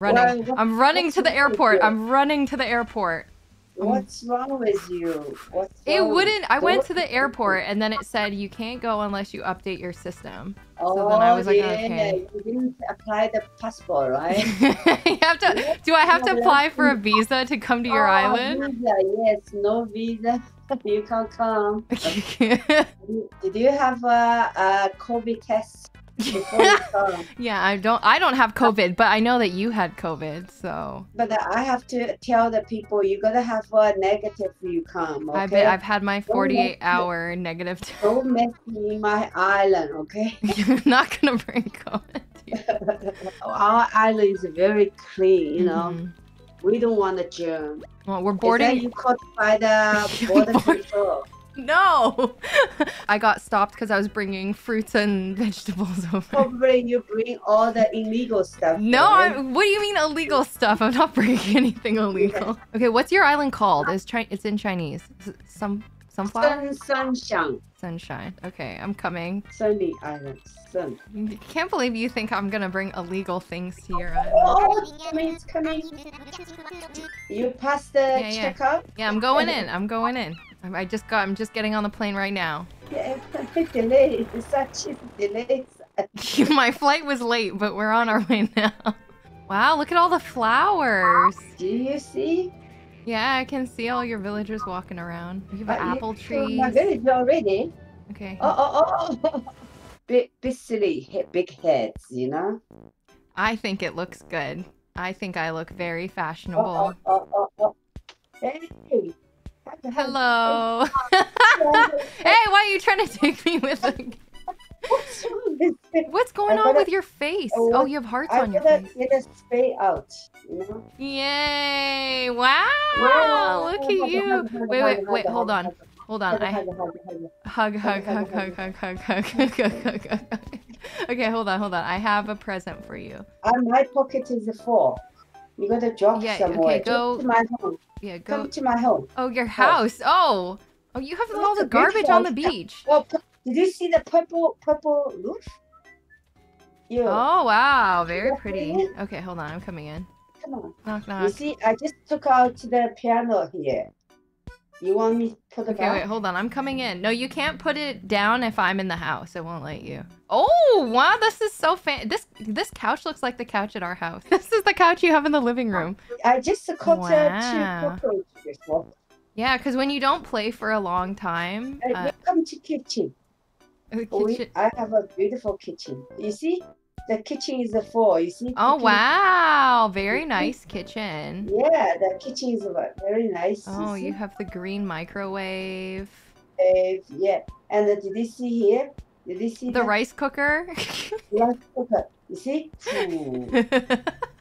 Running. I'm running to the airport. I'm running to the airport. What's wrong with you? What's It wouldn't. I went to the airport and then it said you can't go unless you update your system. Oh, so then I oh, was like, yeah, okay. Uh, you didn't apply the passport, right? you have to. Do I have to apply for a visa to come to your Oh, island? Visa, yes, no visa. you can't come. Did you have a, a COVID test before you come? yeah, I don't. I don't have COVID, but I know that you had COVID, so But I have to tell the people you gotta have a negative when you come. Okay? I've been, I've had my Don't 48 let- hour negative. T- Don't mess me my island, okay? You're not gonna bring COVID. Our island is very clean, you know. Mhm. We don't want a germ. Well, we're Is that boarding. you caught by the border control? No, I got stopped because I was bringing fruits and vegetables over. Oh, Probably you bring all the illegal stuff. No, right? I, what do you mean illegal stuff? I'm not bringing anything illegal. Okay, what's your island called? It's Chi- It's in Chinese. Some sunflower Sun, sunshine, sunshine. Okay, I'm coming. sunny island, sun. Can't believe you think I'm gonna bring illegal things to your island. Oh, it's coming, it's coming. You passed the Yeah, yeah. Yeah, I'm going in. I'm going in. I'm- I just got. I'm just getting on the plane right now. Yeah, it's such a delay. It's such a delay. My flight was late, but we're on our way now. Wow, look at all the flowers. Do you see? Yeah, I can see all your villagers walking around. You have Uh, apple trees. My village already. Okay. Oh, oh, oh. big, big silly, big heads, you know? I think it looks good. I think I look very Oh, fashionable. oh, oh, oh, oh. Hey. Hello. Hey, why are you trying to take me with a... What's wrong with this? What's going on with your face? Oh, Oh, you have hearts on your face. get a spray out, you know? Yay! Wow! Look at you. Wait, wait, wait. Hold on. Hold on. I hug, hug, hug, hug, hug, hug, hug, hug, hug, hug, hug. Okay, hold on, hold on. I have a present for you. Uh, my pocket is full. You gotta drop Yeah, somewhere. okay, go- Come to my home. Yeah, go. Come to my home. Oh, your house. Oh. Oh, you have all the garbage on the beach. Oh, did you see the purple purple roof? Yeah. Oh, wow. Very pretty. Okay, hold on. I'm coming in. Come on. Knock, You see, I just took out the piano here. You want me to put it Okay, back? wait, hold on. I'm coming in. No, you can't put it down if I'm in the house. It won't let you. Oh, wow, this is so fan. This this couch looks like the couch at our house. This is the couch you have in the living room. I just caught Wow. two cockroaches. Yeah, because when you don't play for a long time, Uh, uh, welcome to kitchen. the We, kitchen. I have a beautiful kitchen. You see, the kitchen is a four. You see? Oh wow, very nice kitchen. Yeah, the kitchen is very nice. Oh, see? you have the green microwave, Uh, yeah, and uh, did you see here? Did you see the rice cooker. rice cooker? You see?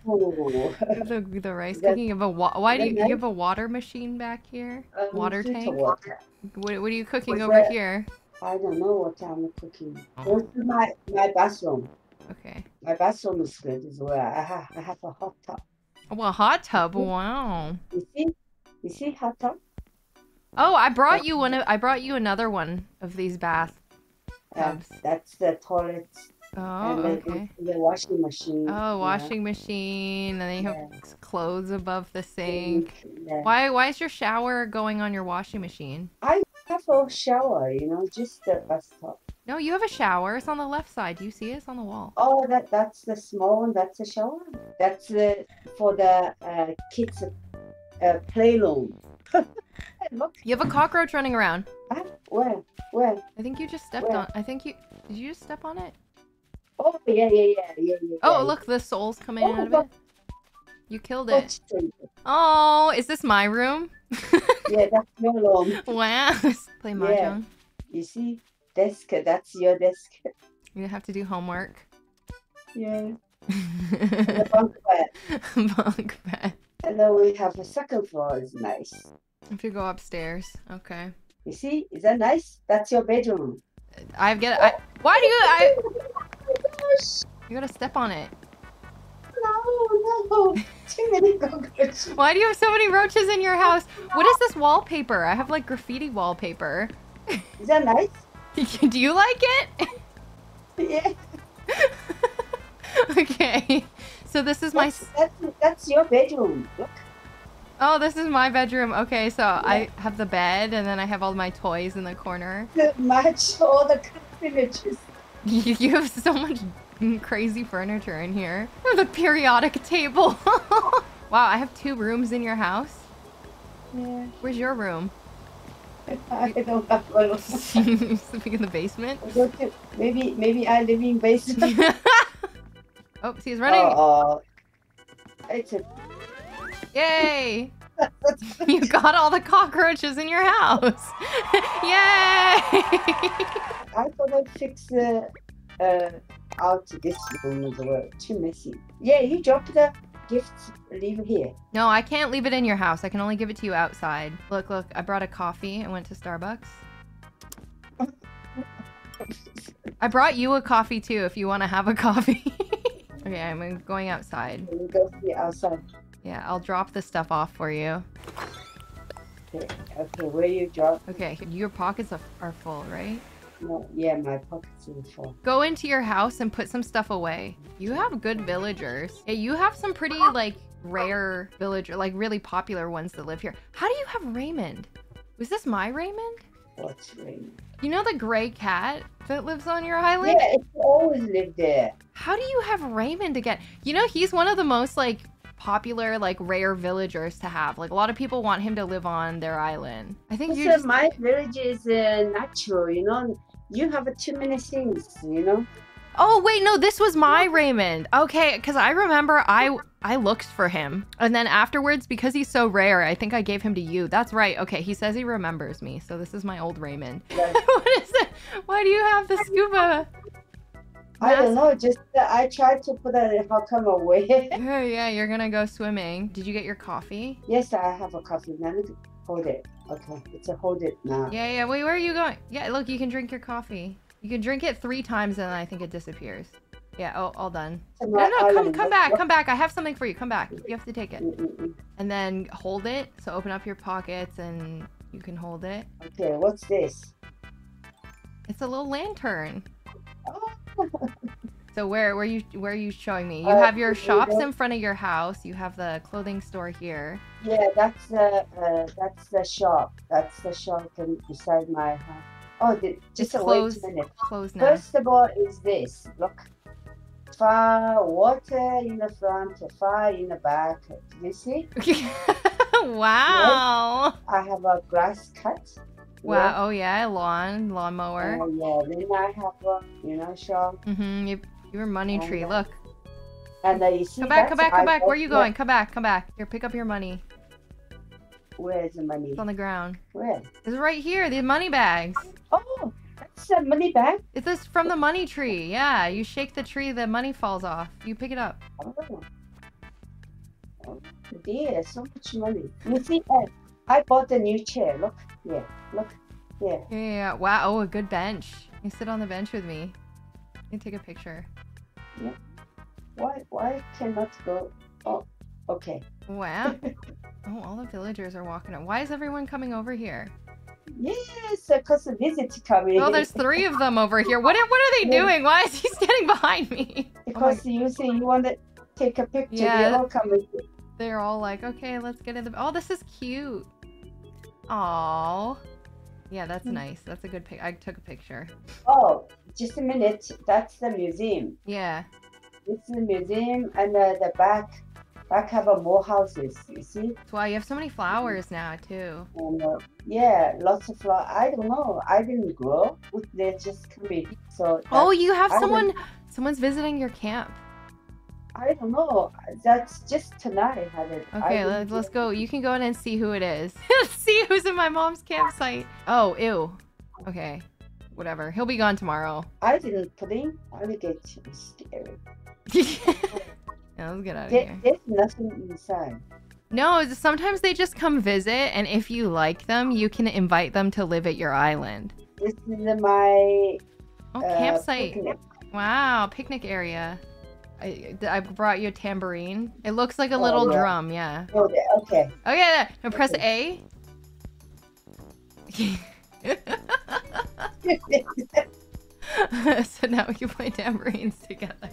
The, the rice That- cooking. You have a wa- why do you, that you have a water machine back here? Um, Water tank? water. What, what are you cooking What's over that? here? I don't know what I'm cooking. Oh. Go to my, my bathroom. Okay. My bathroom is good as well. I have, I have a hot tub. Oh, a hot tub. Wow. You see? You see hot tub? Oh, I brought you one. Of, I brought you another one of these bath. Uh, Tubs. that's the toilet Oh, and the, okay. the washing machine. Oh, yeah. washing machine, and then you have Yeah. clothes above the sink. Yeah. Why? Why is your shower going on your washing machine? I have a shower, you know, just the bathtub. No, you have a shower. It's on the left side. Do you see it? It's on the wall. Oh, that that's the small one. That's a shower. That's uh, for the uh, kids' uh, playroom. Look, You have a cockroach running around. ah, where, where? I think you just stepped Where? on. I think you. Did you just step on it? Oh, yeah, yeah, yeah, yeah, yeah. Oh, yeah. look, the soul's coming Oh, out of it. You killed it. Oh, is this my room? Yeah, that's your room. Wow. Play mahjong. Yeah. You see, desk. That's your desk. You have to do homework. Yeah. The bunk bed. Bunk bed. And then we have a second floor. is nice. If you go upstairs, okay. You see, is that nice? That's your bedroom. I get. I. Why do you? I. Oh my gosh! You gotta step on it. No, no. Too many cockroaches. Why do you have so many roaches in your house? What is this wallpaper? I have like graffiti wallpaper. Is that nice? do you like it? Yeah. okay. So this is my. That's, that's, your bedroom. Look. Oh, this is my bedroom. Okay, so I have the bed, and then I have all my toys in the corner. Match all the images. You you have so much crazy furniture in here. The periodic table. wow, I have two rooms in your house. Yeah. Where's your room? I don't have one. Sleeping in the basement? Maybe maybe I live in basement. oh, he's running. Oh, it's a Yay! You got all the cockroaches in your house. Yay! I gonna fix the uh out this room as well. Too messy. Yeah, you dropped the gifts. Leave it here. no, I can't leave it in your house. I can only give it to you outside. Look, look, I brought a coffee. I went to Starbucks. I brought you a coffee too if you want to have a coffee. okay, I'm going outside. You go see outside. Yeah, I'll drop the stuff off for you. Okay, okay. Where you drop? Okay, your pockets are, are full, right? No, yeah, my pockets are full. Go into your house and put some stuff away. You have good villagers. Yeah, you have some pretty like rare villager, like really popular ones that live here. How do you have Raymond? Was this my Raymond? What's rain? You know the gray cat that lives on your island? Yeah, it's always lived there. How do you have Raymond again? You know, he's one of the most like popular, like rare villagers to have. Like a lot of people want him to live on their island. I think you So just my village is uh, natural, you know. You have too many things, you know. Oh wait, no, this was my Raymond. Okay, because I remember I I looked for him, and then afterwards, because he's so rare, I think I gave him to you. That's right. Okay, he says he remembers me, so this is my old Raymond. What is it? Why do you have the scuba? I don't know. Just uh, I tried to put it. How come away? Oh yeah, you're gonna go swimming. Did you get your coffee? yes, I have a coffee. Now look, hold it. Okay, it's a hold it now. Yeah, yeah. Wait, where are you going? Yeah, look, you can drink your coffee. You can drink it three times, and then I think it disappears. Yeah. Oh, all done. No, no, come, come back, come back. I have something for you. Come back. You have to take it. Mm, mm, mm. and then hold it. So open up your pockets and you can hold it. Okay, what's this? It's a little lantern. Oh, So where where you where are you showing me? You Uh, have your shops in front of your house. You have the clothing store here. yeah, that's the uh, that's the shop. That's the shop beside my house. Oh, the, just It's a closed. wait a minute. Closed now. First of all, is this look? Fire, water in the front, fire in the back. You see? wow. I have a grass cut. Wow. Oh yeah, lawn, lawnmower. Uh, yeah. Then I have a you know shop. Mm-hmm. You, your money And, tree. uh, Look. And uh, you see Come back, come back, come I back. Where are you going? Come back, come back. Here, pick up your money. Where's the money? It's on the ground. Where? It's right here. The money bags. Oh, a money bag. It's this from the money tree. Yeah, you shake the tree, the money falls off. You pick it up. Oh. oh dear, so much money. You see, I bought a new chair. Look, yeah, look, yeah. Yeah, yeah, yeah. Wow. Oh, a good bench. You sit on the bench with me. You take a picture. Yeah. Why, why cannot go? Oh, okay. Wow. oh, all the villagers are walking up. Why is everyone coming over here? Yes, because the visit coming. Oh, there's three of them over here. What are, what are they doing? Why is he standing behind me? because you say you want to take a picture. Yeah. They all coming. They're all like, okay, let's get in the. Oh, this is cute. Oh. Yeah, that's Hmm. nice. That's a good pic. I took a picture. Oh, just a minute. That's the museum. Yeah. This is the museum, and uh, the back, have a more houses. You see? That's why you have so many flowers now too. And uh, yeah, lots of flowers. I don't know. I didn't grow. They just coming. So Oh, you have I someone. Someone's visiting your camp. I don't know. That's just tonight. I had it. I Okay, let's, let's go. You can go in and see who it is. Let's see who's in my mom's campsite. Oh, ew. Okay. Whatever. He'll be gone tomorrow. I didn't put in. I get scary. yeah, let's get out of here. there's nothing inside. No, sometimes they just come visit, and if you like them, you can invite them to live at your island. This is my Oh, uh, campsite. picnic. Wow, picnic area. I, I brought you a tambourine. It looks like a Oh, little yeah. drum, yeah. Oh, there. Okay. Okay, now press A. so now we can play tambourines together.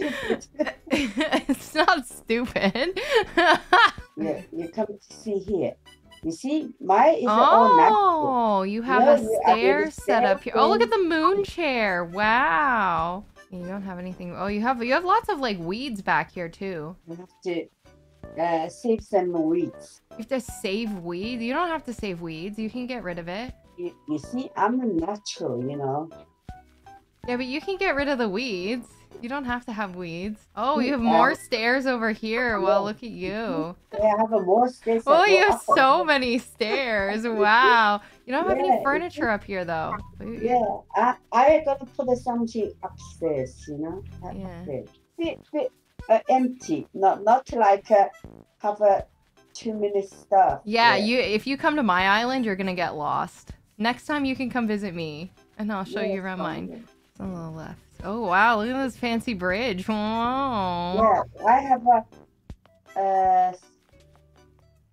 it's not stupid. yeah, you come to see here. You see, mine is all natural. oh, you have Yeah, a stair set up here. Oh, look at the moon chair. Wow. You don't have anything. Oh, you have you have lots of like weeds back here too. You have to uh, save some weeds. You have to save weeds. You don't have to save weeds. You can get rid of it. You, you see, I'm a natural, you know. Yeah, but you can get rid of the weeds. You don't have to have weeds. Oh, you have Yeah. more stairs over here. Well, look at you. Yeah, I have a more space. Oh, you have so many stairs. Wow. You don't have Yeah, any furniture up here though. Yeah, I I gotta put something upstairs, you know. up- Yeah. Upstairs. Bit, bit, uh, empty, not not like uh, have a too many stuff. Yeah, there. you if you come to my island, you're gonna get lost. Next time you can come visit me, and I'll show Yeah, you around mine. It's on the left. Oh wow, look at this fancy bridge. Wow. Yeah, I have a uh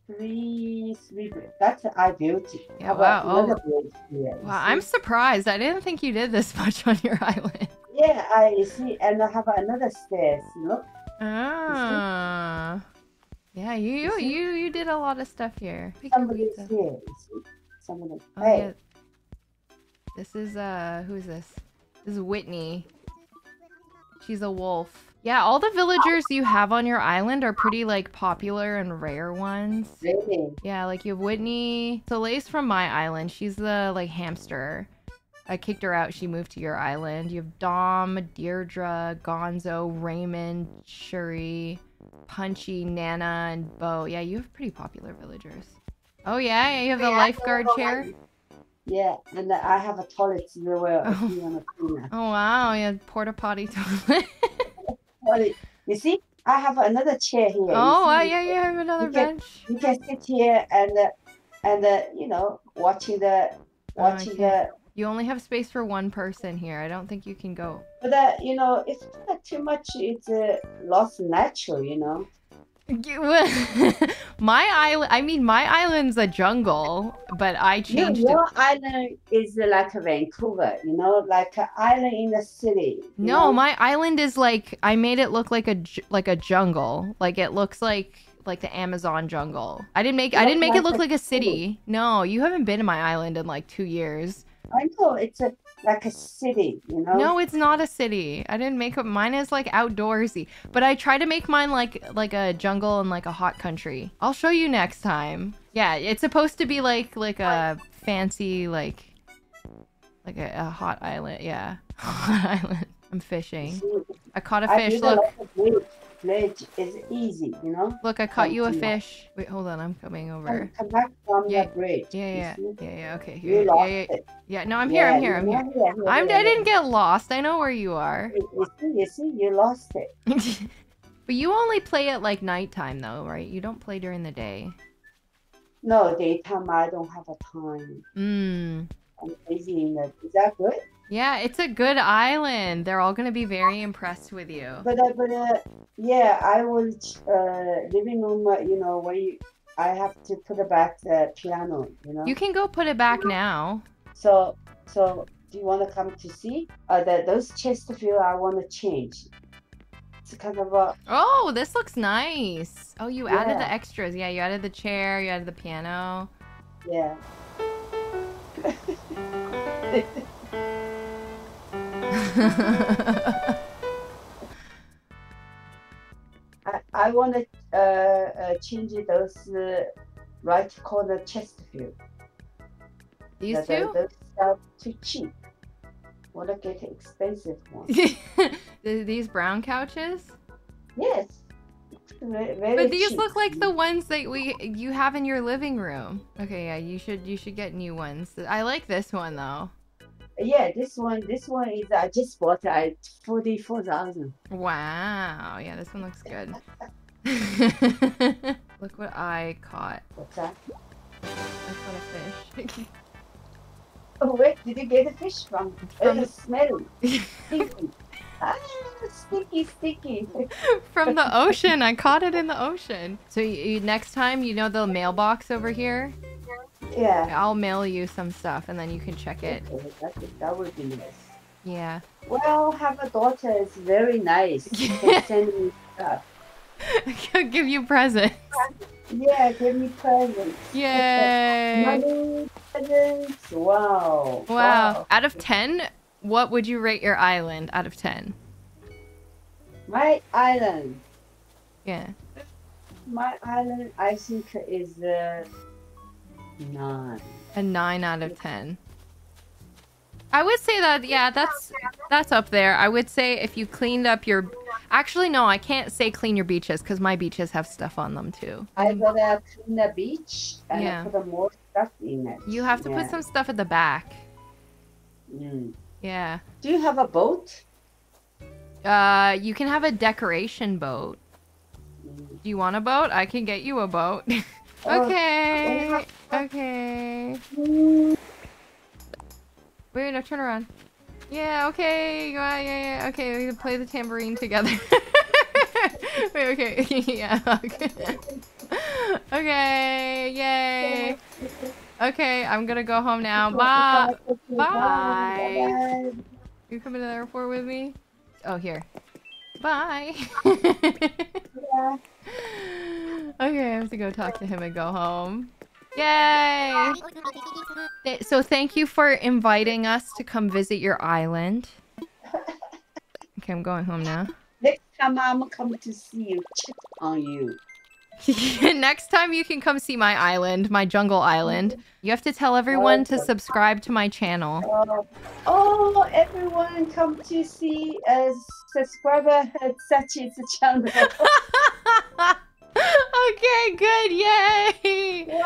three three. bri- That's I built it. Yeah, How wow, oh. bridge here, Wow, see? I'm surprised. I didn't think you did this much on your island. Yeah, I see, and I have another stairs. Look, Ah. Yeah, you you You you, did a lot of stuff here. Pick your somebody weeds is up. here. Somebody. Oh, hey, yeah. This is uh who's this? This is Whitney. She's a wolf. Yeah, all the villagers you have on your island are pretty like popular and rare ones. really? Yeah, like you have Whitney. Soleil's from my island. She's the like hamster. I kicked her out. She moved to your island. You have Dom, Deirdre, Gonzo, Raymond, Shari, Punchy, Nana, and Beau. Yeah, you have pretty popular villagers. Oh yeah, you have the lifeguard chair. Yeah, and I have a toilet everywhere. if Oh. you wanna clean it. Oh wow, yeah, porta potty toilet. You see, I have another chair here. oh wow, yeah, you have another You can- bench. You can sit here and uh, and uh, you know watching the watching okay. the. You only have space for one person here. I don't think you can go. But uh, you know, if not too much, it's uh, lost natural. You know. my island, I mean, my island's a jungle, but I changed it. your island is like Vancouver. You know, like an island in the city. No, know? my island is like I made it look like a like a jungle. Like it looks like like the Amazon jungle. I didn't make I didn't make it look like a city. No, you haven't been to my island in like 2 years. I know it's a like a city. You know. No, it's not a city. I didn't make it mine is like outdoorsy. But I try to make mine like like a jungle and like a hot country. I'll show you next time. Yeah, it's supposed to be like like a fancy like like a, a hot island. Yeah. Hot island. I'm fishing. I caught a fish. Look. Lot of bridge. Bridge is easy. You know. Look, I caught you a fish. Wait, hold on. I'm coming over. come back from Yeah, the bridge. Yeah, yeah, yeah, yeah. Okay, You here. Yeah, lost yeah, it. yeah. No, I'm here. I'm here. I'm Yeah, here. yeah, yeah, I'm. yeah, I didn't get lost. I know where you are. You see, you see, you lost it. but you only play at like nighttime, though, right? You don't play during the day. No, daytime I don't have a time. Mm. I'm busy in the. Is that good? Yeah, it's a good island. They're all gonna be very impressed with you. But uh, but uh, yeah, I was uh, living room. Uh, you know, where you, I have to put it back the piano. You know. You can go put it back now. So so do you want to come to see? Uh, the, those Chesterfield I want to change. It's kind of a Oh, this looks nice. Oh, you added the extras. Yeah, you added the chair. You added the piano. yeah. I, I want to uh, uh, change those uh, right corner chest Chesterfield. These The- the- two? Those are too cheap. Want to get expensive one? These brown couches? yes. Very, very But these cheap. look like the ones that we you have in your living room. Okay, yeah, you should you should get new ones. I like this one though. Yeah, this one. This one is I just bought it at forty four thousand. Wow, yeah, this one looks good. Look what I caught. What's that? I caught a fish. Oh wait, did you get the fish from? From It's smelly. Sticky. ah, sticky, sticky. From the ocean. I caught it in the ocean. So you, you, next time, you know the mailbox over here? Yeah. I'll mail you some stuff and then you can check it. Okay, that, that would be nice. Yeah. Well, have a daughter is very nice. Send me stuff. Give you presents. Yeah, give me presents. Yay! Money, presents. Wow. Wow. Out of 10, what would you rate your island out of 10? My island. Yeah. My island, I think, is uh, nine. A 9 out of 10. I would say that yeah, that's that's up there. I would say if you cleaned up your Actually no, I can't say clean your beaches cuz my beaches have stuff on them too. I gotta clean the beach and Yeah. put more stuff in it. You have to Yeah. put some stuff at the back. Mm. Yeah. Do you have a boat? Uh you can have a decoration boat. Mm. Do you want a boat? I can get you a boat. Oh, oh, okay. Okay. Wait, no, turn around. Yeah, okay. Yeah, yeah, yeah. Okay, we can play the tambourine together. Wait, okay. yeah, okay. okay, yay. Okay, I'm gonna go home now. Bye. Bye. Bye. You coming to the airport with me? Oh, here. Bye. Okay, I have to go talk to him and go home. Yay! So thank you for inviting us to come visit your island. Okay, I'm going home now. Next time I'm gonna come to see you, check on you. Next time you can come see my island, my jungle island. You have to tell everyone to subscribe to my channel. Uh, oh, everyone come to see a subscriber at Sachie's channel. okay, good. Yay!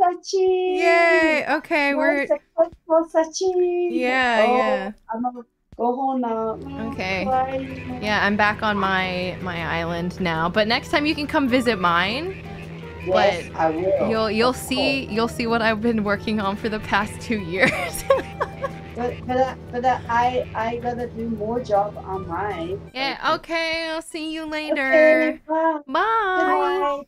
Sachie. Yay! Okay, we're successful, Sachie. Yeah, oh, yeah. I'm gonna go home now. Okay. Bye. yeah, I'm back on my my island now. But next time you can come visit mine. Yes, but I will. You'll you'll see you'll see what I've been working on for the past two years. But but I, but uh, I I gotta do more job online. Yeah. Okay. I'll see you later. Okay, bye. bye.